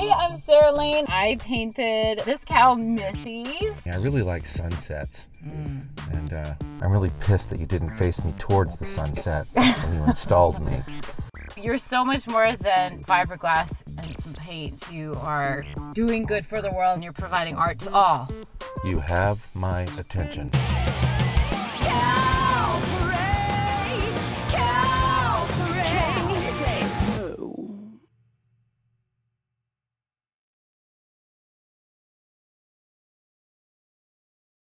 Hey, I'm Sara Lane. I painted this cow, Mythie. I really like sunsets. Mm. And uh, I'm really pissed that you didn't face me towards the sunset when you installed me. You're so much more than fiberglass and some paint. You are doing good for the world and you're providing art to all. You have my attention.